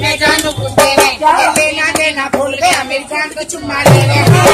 मैं जानू कुत्ते में। लेना देना भूल गया मेरी जान को चुम्मा लेने अरे